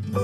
mm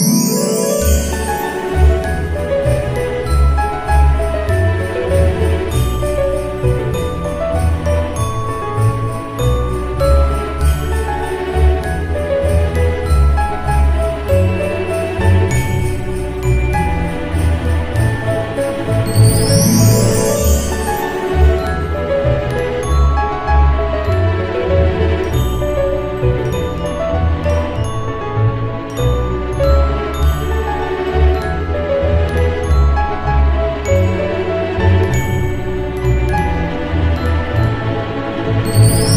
Yeah.